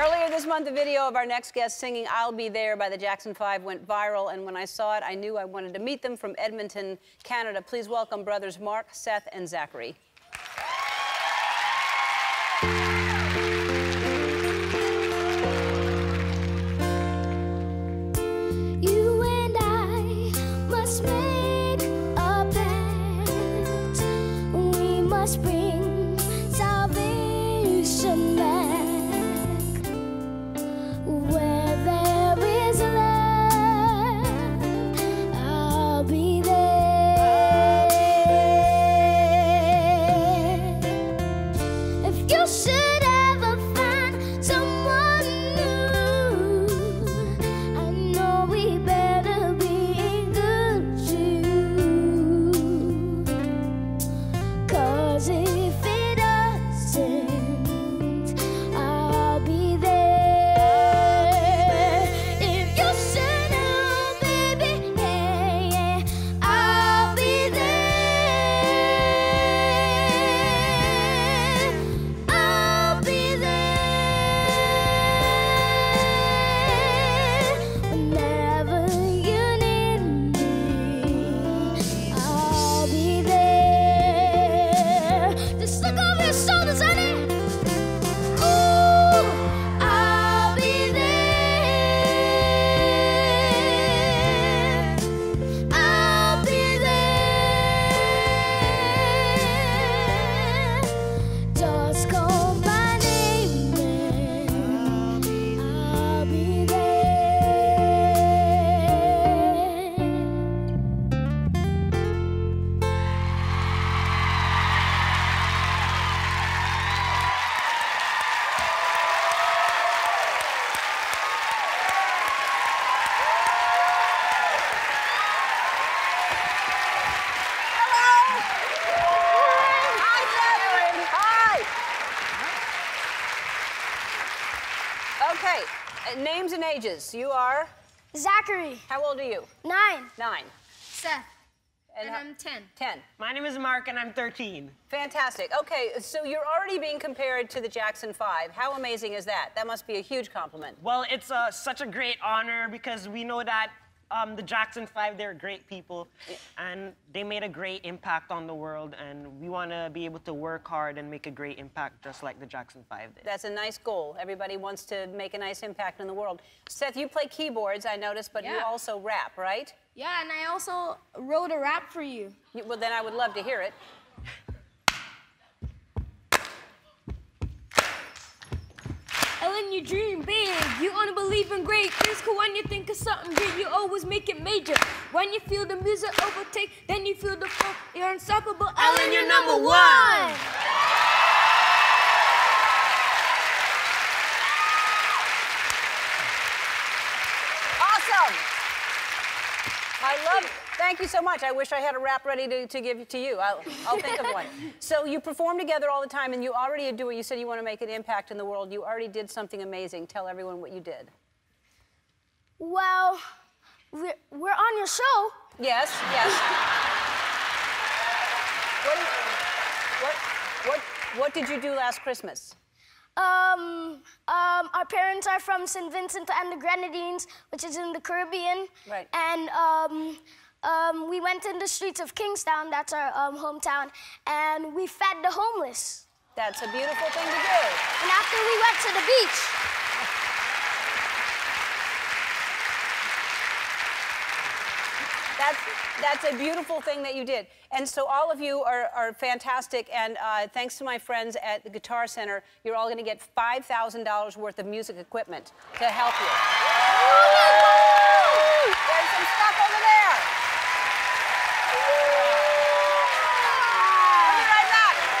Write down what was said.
Earlier this month, the video of our next guest singing I'll Be There by the Jackson 5 went viral, and when I saw it, I knew I wanted to meet them from Edmonton, Canada. Please welcome brothers Mark, Seth, and Zachary. You and I must make should Okay, uh, names and ages. You are, Zachary, how old are you? nine. Nine. Seth. And, And I'm 10. 10. My name is Mark and I'm 13. Fantastic. Okay, so you're already being compared to the Jackson 5. How amazing is that? That must be a huge compliment. Well, it's uh, such a great honor because we know that um, the Jackson 5, they're great people and they made a great impact on the world and we want to be able to work hard and make a great impact just like the Jackson 5 did. That's a nice goal. Everybody wants to make a nice impact in the world. Seth, you play keyboards, I noticed, but you also rap, right? Yeah, and I also wrote a rap for you. You- Well, then I would love to hear it. Ellen, you dream big. You only believe in great things. Cause when you always make it major. When you feel the music overtake, then you feel the flow. You're unstoppable. Ellen, you're number one. Awesome! I love Thank you so much. I wish I had a rap ready to, to give to you. I'll, I'll think of one. So you perform together all the time, and you already do it. You said you want to make an impact in the world. You already did something amazing. Tell everyone what you did. Well, we're, we're on your show. Yes, yes. what, what, what, what did you do last Christmas? Um, um, our parents are from St. Vincent and the Grenadines, which is in the Caribbean. Right. And um, um, we went in the streets of Kingstown, that's our um, hometown, and we fed the homeless. That's a beautiful thing to do. And after we went to the beach, That's, that's a beautiful thing that you did. And so all of you are, are fantastic. And uh, thanks to my friends at the Guitar Center, you're all going to get $5,000 worth of music equipment to help you.